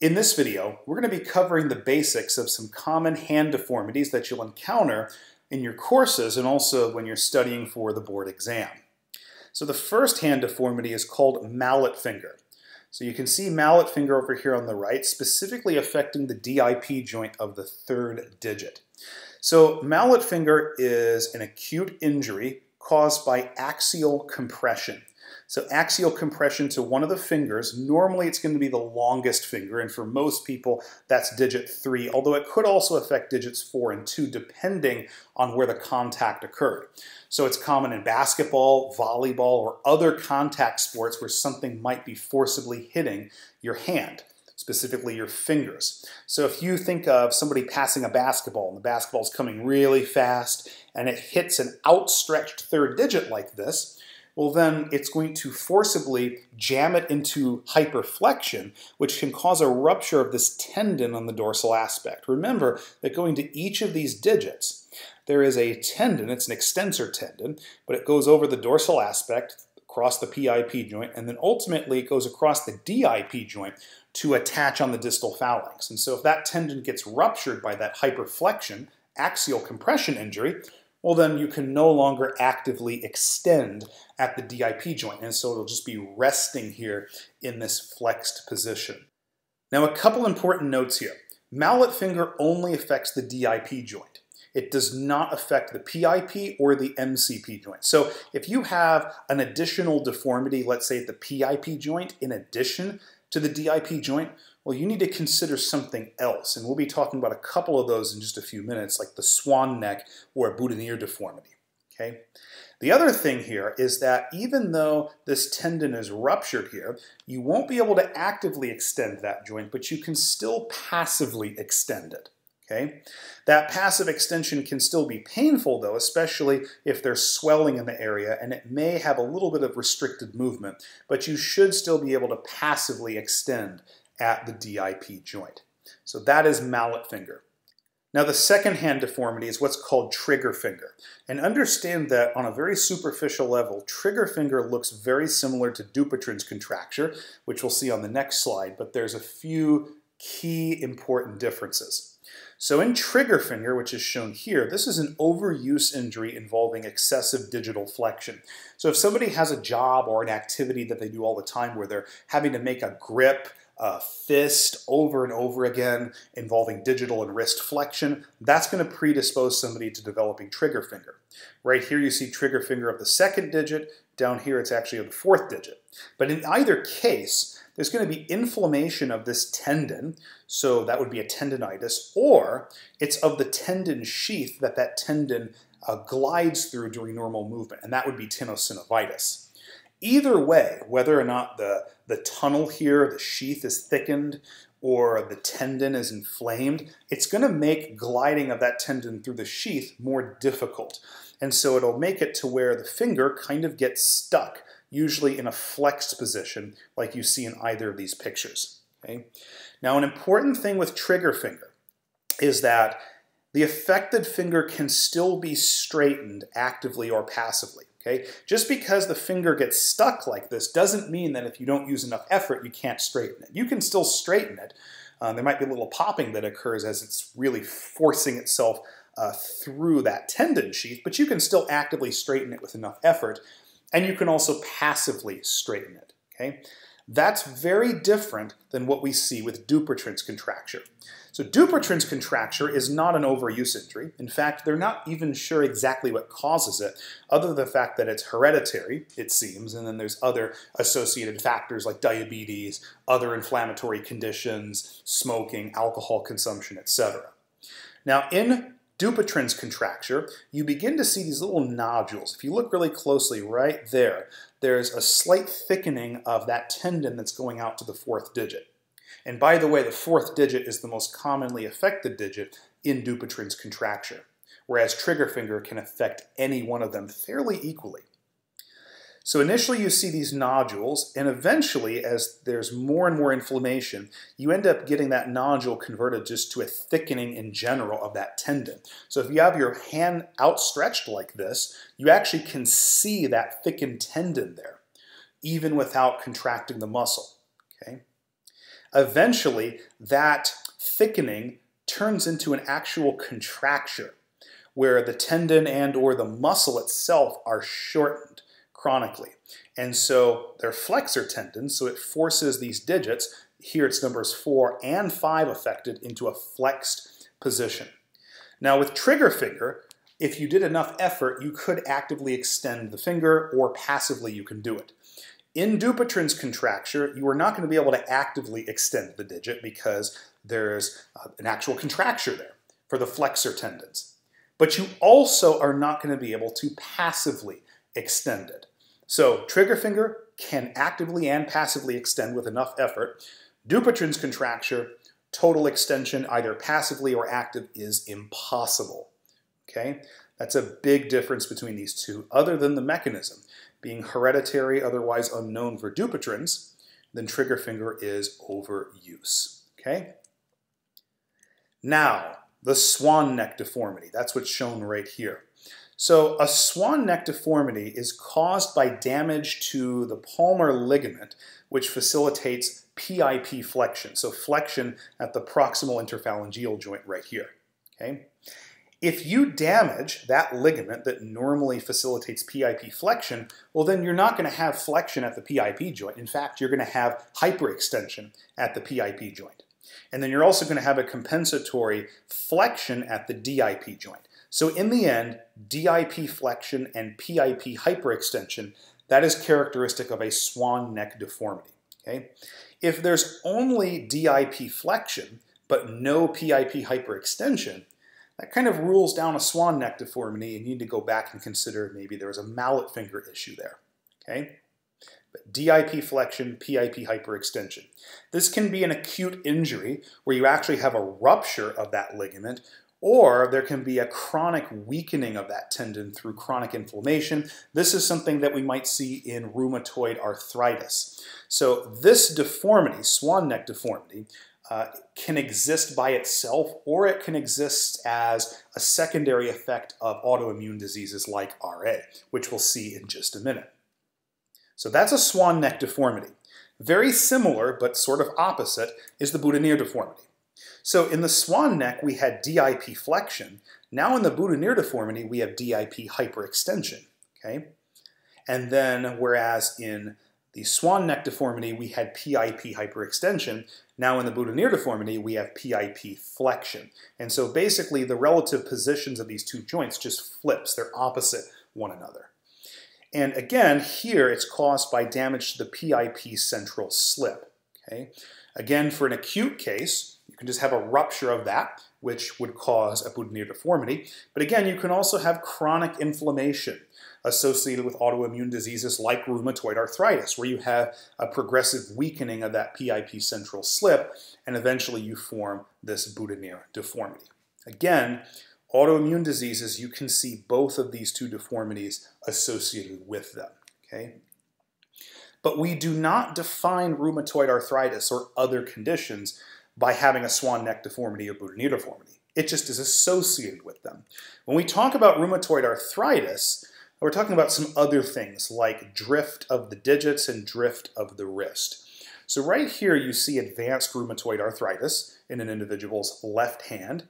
In this video, we're going to be covering the basics of some common hand deformities that you'll encounter in your courses and also when you're studying for the board exam. So the first hand deformity is called mallet finger. So you can see mallet finger over here on the right, specifically affecting the DIP joint of the third digit. So mallet finger is an acute injury caused by axial compression. So axial compression to one of the fingers, normally it's going to be the longest finger, and for most people that's digit 3, although it could also affect digits 4 and 2 depending on where the contact occurred. So it's common in basketball, volleyball, or other contact sports where something might be forcibly hitting your hand specifically your fingers. So if you think of somebody passing a basketball and the basketball is coming really fast and it hits an outstretched third digit like this, well then it's going to forcibly jam it into hyperflexion, which can cause a rupture of this tendon on the dorsal aspect. Remember that going to each of these digits, there is a tendon, it's an extensor tendon, but it goes over the dorsal aspect, across the PIP joint, and then ultimately it goes across the DIP joint to attach on the distal phalanx. And so if that tendon gets ruptured by that hyperflexion, axial compression injury, well then you can no longer actively extend at the DIP joint. And so it'll just be resting here in this flexed position. Now a couple important notes here. Mallet finger only affects the DIP joint. It does not affect the PIP or the MCP joint. So if you have an additional deformity, let's say at the PIP joint, in addition to the DIP joint, well, you need to consider something else. And we'll be talking about a couple of those in just a few minutes, like the swan neck or a boutonniere deformity. Okay. The other thing here is that even though this tendon is ruptured here, you won't be able to actively extend that joint, but you can still passively extend it. Okay? That passive extension can still be painful though, especially if there's swelling in the area and it may have a little bit of restricted movement, but you should still be able to passively extend at the DIP joint. So that is mallet finger. Now the second hand deformity is what's called trigger finger. And understand that on a very superficial level, trigger finger looks very similar to Dupuytren's contracture, which we'll see on the next slide, but there's a few key important differences. So in trigger finger, which is shown here, this is an overuse injury involving excessive digital flexion. So if somebody has a job or an activity that they do all the time where they're having to make a grip, a fist over and over again involving digital and wrist flexion, that's going to predispose somebody to developing trigger finger. Right here you see trigger finger of the second digit, down here it's actually of the fourth digit. But in either case, there's going to be inflammation of this tendon, so that would be a tendonitis, or it's of the tendon sheath that that tendon uh, glides through during normal movement, and that would be tenosynovitis. Either way, whether or not the, the tunnel here, the sheath is thickened, or the tendon is inflamed, it's going to make gliding of that tendon through the sheath more difficult. And so it'll make it to where the finger kind of gets stuck usually in a flexed position like you see in either of these pictures. Okay? Now an important thing with trigger finger is that the affected finger can still be straightened actively or passively. Okay? Just because the finger gets stuck like this doesn't mean that if you don't use enough effort you can't straighten it. You can still straighten it. Um, there might be a little popping that occurs as it's really forcing itself uh, through that tendon sheath, but you can still actively straighten it with enough effort and you can also passively straighten it. Okay? That's very different than what we see with Dupuytren's contracture. So Dupuytren's contracture is not an overuse injury. In fact, they're not even sure exactly what causes it, other than the fact that it's hereditary, it seems, and then there's other associated factors like diabetes, other inflammatory conditions, smoking, alcohol consumption, etc. Now, in Dupuytren's contracture, you begin to see these little nodules. If you look really closely right there, there's a slight thickening of that tendon that's going out to the fourth digit. And by the way, the fourth digit is the most commonly affected digit in Dupuytren's contracture, whereas trigger finger can affect any one of them fairly equally. So initially you see these nodules, and eventually as there's more and more inflammation, you end up getting that nodule converted just to a thickening in general of that tendon. So if you have your hand outstretched like this, you actually can see that thickened tendon there, even without contracting the muscle. Okay. Eventually, that thickening turns into an actual contracture where the tendon and or the muscle itself are shortened chronically. And so they're flexor tendons, so it forces these digits, here it's numbers 4 and 5 affected, into a flexed position. Now with trigger finger, if you did enough effort, you could actively extend the finger or passively you can do it. In Dupuytren's contracture, you are not going to be able to actively extend the digit because there's uh, an actual contracture there for the flexor tendons. But you also are not going to be able to passively extend it. So trigger finger can actively and passively extend with enough effort. Dupuytren's contracture, total extension, either passively or active, is impossible. Okay, That's a big difference between these two, other than the mechanism. Being hereditary, otherwise unknown for Dupuytren's, then trigger finger is overuse. Okay? Now, the swan neck deformity. That's what's shown right here. So a swan neck deformity is caused by damage to the palmar ligament, which facilitates PIP flexion, so flexion at the proximal interphalangeal joint right here. Okay? If you damage that ligament that normally facilitates PIP flexion, well then you're not going to have flexion at the PIP joint. In fact, you're going to have hyperextension at the PIP joint. And then you're also going to have a compensatory flexion at the DIP joint. So in the end, DIP flexion and PIP hyperextension, that is characteristic of a swan neck deformity. Okay? If there's only DIP flexion, but no PIP hyperextension, that kind of rules down a swan neck deformity and you need to go back and consider maybe there was a mallet finger issue there. Okay? But DIP flexion, PIP hyperextension. This can be an acute injury where you actually have a rupture of that ligament or there can be a chronic weakening of that tendon through chronic inflammation. This is something that we might see in rheumatoid arthritis. So this deformity, swan neck deformity, uh, can exist by itself or it can exist as a secondary effect of autoimmune diseases like RA, which we'll see in just a minute. So that's a swan neck deformity. Very similar, but sort of opposite, is the boutonniere deformity. So in the swan neck, we had DIP flexion. Now in the boutonniere deformity, we have DIP hyperextension. Okay? And then, whereas in the swan neck deformity, we had PIP hyperextension. Now in the boutonniere deformity, we have PIP flexion. And so basically the relative positions of these two joints just flips. They're opposite one another. And again, here it's caused by damage to the PIP central slip. Okay? Again, for an acute case, can just have a rupture of that, which would cause a boutonniere deformity. But again, you can also have chronic inflammation associated with autoimmune diseases like rheumatoid arthritis, where you have a progressive weakening of that PIP central slip, and eventually you form this boutonniere deformity. Again, autoimmune diseases, you can see both of these two deformities associated with them. Okay? But we do not define rheumatoid arthritis or other conditions by having a swan neck deformity or boutonniere deformity. It just is associated with them. When we talk about rheumatoid arthritis, we're talking about some other things like drift of the digits and drift of the wrist. So right here you see advanced rheumatoid arthritis in an individual's left hand.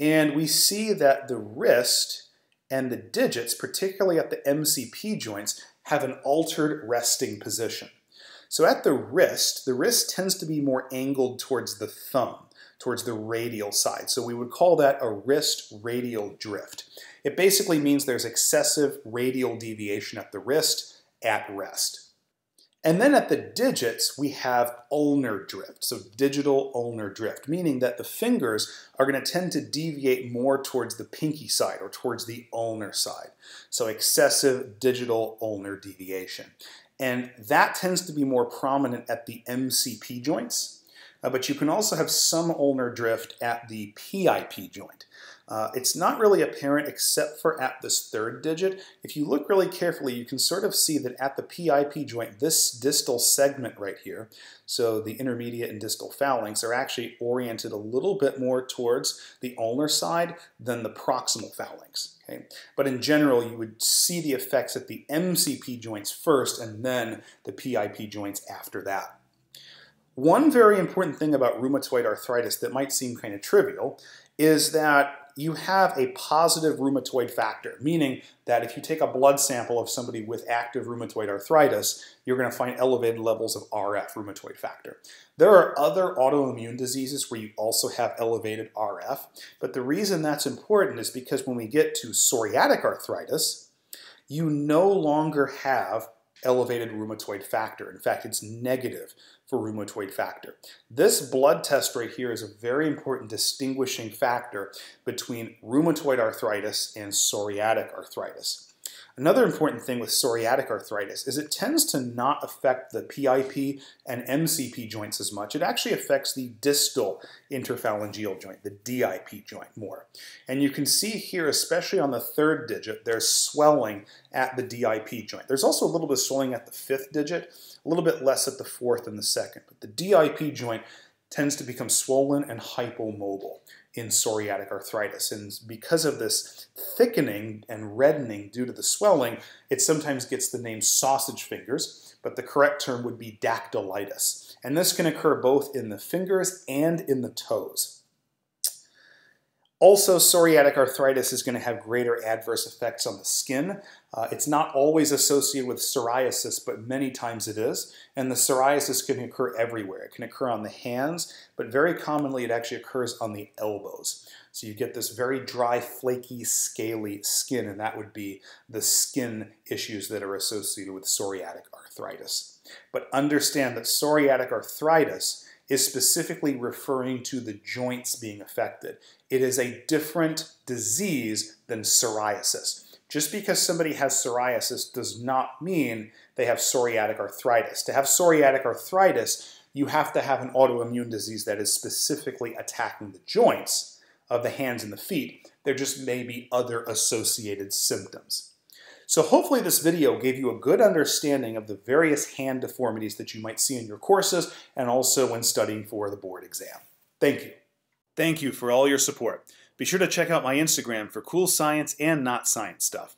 And we see that the wrist and the digits, particularly at the MCP joints, have an altered resting position. So at the wrist, the wrist tends to be more angled towards the thumb, towards the radial side. So we would call that a wrist radial drift. It basically means there's excessive radial deviation at the wrist at rest. And then at the digits, we have ulnar drift, so digital ulnar drift, meaning that the fingers are going to tend to deviate more towards the pinky side or towards the ulnar side. So excessive digital ulnar deviation. And that tends to be more prominent at the MCP joints, uh, but you can also have some ulnar drift at the PIP joint. Uh, it's not really apparent except for at this third digit. If you look really carefully, you can sort of see that at the PIP joint, this distal segment right here, so the intermediate and distal phalanx, are actually oriented a little bit more towards the ulnar side than the proximal phalanx. Okay? But in general, you would see the effects at the MCP joints first and then the PIP joints after that. One very important thing about rheumatoid arthritis that might seem kind of trivial is that you have a positive rheumatoid factor, meaning that if you take a blood sample of somebody with active rheumatoid arthritis, you're going to find elevated levels of RF, rheumatoid factor. There are other autoimmune diseases where you also have elevated RF, but the reason that's important is because when we get to psoriatic arthritis, you no longer have elevated rheumatoid factor. In fact, it's negative for rheumatoid factor. This blood test right here is a very important distinguishing factor between rheumatoid arthritis and psoriatic arthritis. Another important thing with psoriatic arthritis is it tends to not affect the PIP and MCP joints as much. It actually affects the distal interphalangeal joint, the DIP joint more. And you can see here, especially on the third digit, there's swelling at the DIP joint. There's also a little bit of swelling at the fifth digit, a little bit less at the fourth and the second. But the DIP joint tends to become swollen and hypomobile in psoriatic arthritis. And because of this thickening and reddening due to the swelling, it sometimes gets the name sausage fingers, but the correct term would be dactylitis. And this can occur both in the fingers and in the toes. Also, psoriatic arthritis is going to have greater adverse effects on the skin. Uh, it's not always associated with psoriasis, but many times it is. And the psoriasis can occur everywhere. It can occur on the hands, but very commonly it actually occurs on the elbows. So you get this very dry, flaky, scaly skin, and that would be the skin issues that are associated with psoriatic arthritis. But understand that psoriatic arthritis is specifically referring to the joints being affected. It is a different disease than psoriasis. Just because somebody has psoriasis does not mean they have psoriatic arthritis. To have psoriatic arthritis, you have to have an autoimmune disease that is specifically attacking the joints of the hands and the feet. There just may be other associated symptoms. So hopefully this video gave you a good understanding of the various hand deformities that you might see in your courses and also when studying for the board exam. Thank you. Thank you for all your support. Be sure to check out my Instagram for cool science and not science stuff.